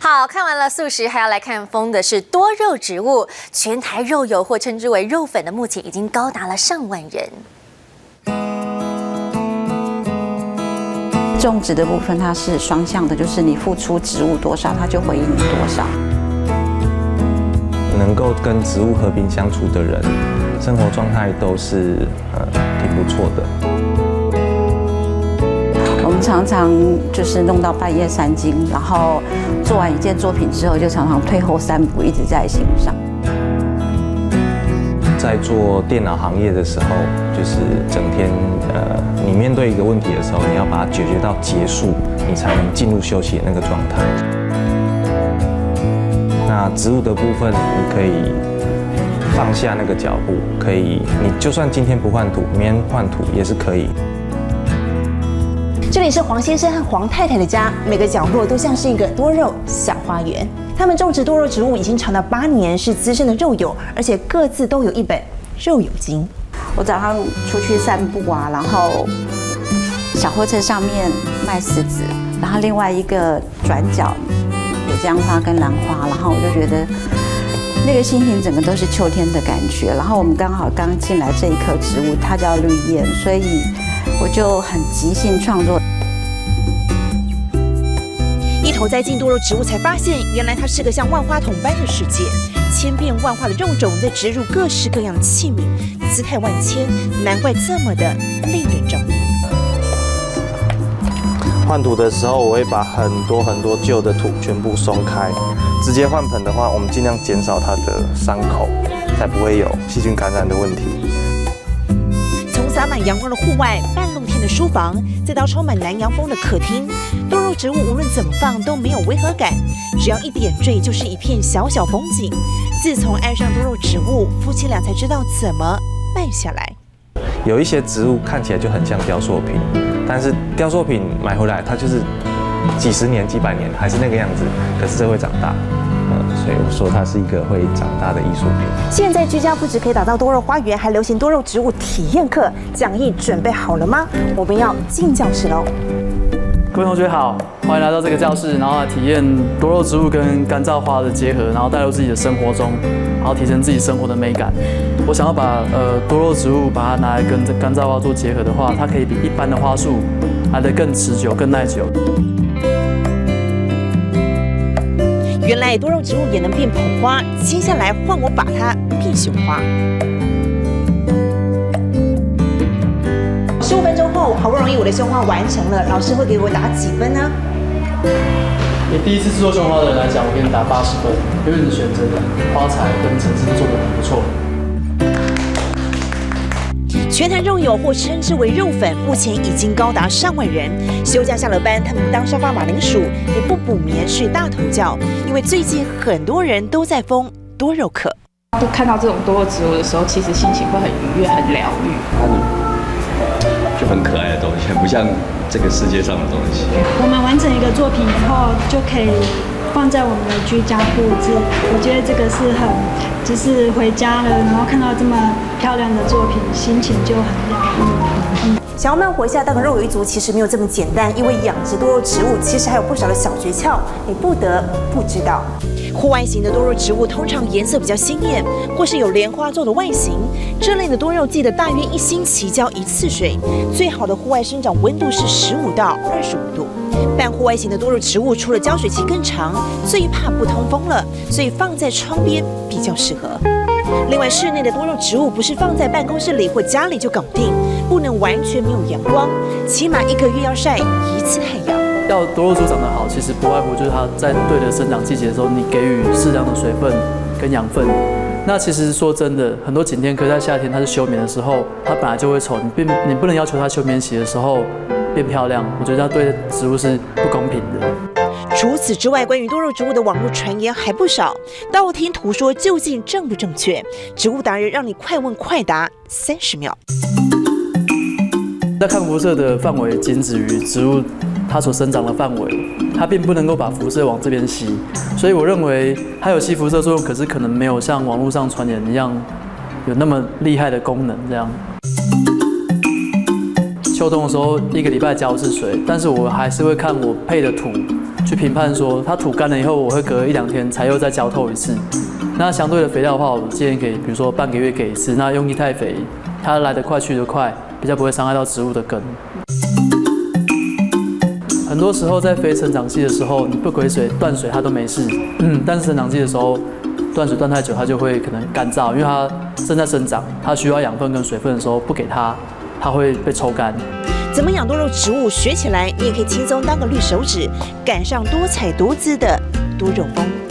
好看完了素食，还要来看风的是多肉植物。全台肉友或称之为肉粉的，目前已经高达了上万人。种植的部分它是双向的，就是你付出植物多少，它就回应你多少。能够跟植物和平相处的人，生活状态都是呃挺不错的。常常就是弄到半夜三更，然后做完一件作品之后，就常常退后三步，一直在欣赏。在做电脑行业的时候，就是整天呃，你面对一个问题的时候，你要把它解决到结束，你才能进入休息那个状态。那植物的部分，你可以放下那个脚步，可以，你就算今天不换土，明天换土也是可以。这里是黄先生和黄太太的家，每个角落都像是一个多肉小花园。他们种植多肉植物已经长达八年，是资深的肉友，而且各自都有一本肉友经。我早上出去散步啊，然后小货车上面卖柿子，然后另外一个转角有姜花跟兰花，然后我就觉得那个心情整个都是秋天的感觉。然后我们刚好刚进来这一棵植物，它叫绿叶，所以我就很即兴创作。一头栽进多肉植物，才发现原来它是个像万花筒般的世界，千变万化的肉种在植入各式各样的器皿，姿态万千，难怪这么的令人着迷。换土的时候，我会把很多很多旧的土全部松开，直接换盆的话，我们尽量减少它的伤口，才不会有细菌感染的问题。洒满阳光的户外，半露天的书房，再到充满南洋风的客厅，多肉植物无论怎么放都没有违和感，只要一点缀就是一片小小风景。自从爱上多肉植物，夫妻俩才知道怎么慢下来。有一些植物看起来就很像雕塑品，但是雕塑品买回来它就是几十年、几百年还是那个样子，可是这会长大。所以我说它是一个会长大的艺术品。现在居家不止可以打造多肉花园，还流行多肉植物体验课。讲义准备好了吗？我们要进教室喽！各位同学好，欢迎来到这个教室，然后来体验多肉植物跟干燥花的结合，然后带入自己的生活中，然后提升自己生活的美感。我想要把呃多肉植物把它拿来跟这干燥花做结合的话，它可以比一般的花束来得更持久、更耐久。原来多肉植物也能变捧花，接下来换我把它变雄花。十五分钟后，好不容易我的胸花完成了，老师会给我打几分呢？对第一次制作胸花的人来讲，我给你打八十分，因为你选择的花材跟层次做得很不错。全台肉友或称之为肉粉，目前已经高达上万人。休假下了班，他们不当沙发马铃薯，也不补眠睡大头觉，因为最近很多人都在疯多肉客。都看到这种多肉植物的时候，其实心情会很愉悦、很疗愈。就很可爱的东西，很不像这个世界上的东西。我们完成一个作品以后，就可以放在我们的居家布置。我觉得这个是很，就是回家了，然后看到这么漂亮的作品，心情就很疗愈。想要慢活下当个肉鱼族，其实没有这么简单，因为养殖多肉植物其实还有不少的小诀窍，你不得不知道。户外型的多肉植物通常颜色比较鲜艳，或是有莲花座的外形。这类的多肉记得大约一星期浇一次水，最好的户外生长温度是十五到二十五度。半户外型的多肉植物除了浇水期更长，最怕不通风了，所以放在窗边比较适合。另外，室内的多肉植物不是放在办公室里或家里就搞定，不能完全没有阳光，起码一个月要晒一次太阳。要多肉植物长得好，其实不外乎就是它在对的生长季节的时候，你给予适量的水分跟养分。那其实说真的，很多景天科在夏天它是休眠的时候，它本来就会丑，你并你不能要求它休眠期的时候变漂亮。我觉得它对植物是不公平的。除此之外，关于多肉植物的网络传言还不少，道听途说究竟正不正确？植物达人让你快问快答三十秒。在抗辐射的范围仅止于植物它所生长的范围，它并不能够把辐射往这边吸，所以我认为它有吸辐射作用，可是可能没有像网络上传言一样有那么厉害的功能。这样，秋冬的时候一个礼拜浇一次水，但是我还是会看我配的土去评判说它土干了以后，我会隔一两天才又再浇透一次。那相对的肥料的话，我建议给，比如说半个月给一次。那用液态肥，它来得快去得快，比较不会伤害到植物的根。很多时候在非成长期的时候，你不给水断水它都没事，但是成长期的时候断水断太久，它就会可能干燥，因为它正在生长，它需要养分跟水分的时候不给它，它会被抽干。怎么养多肉植物学起来，你也可以轻松当个绿手指，赶上多彩多姿的多肉风。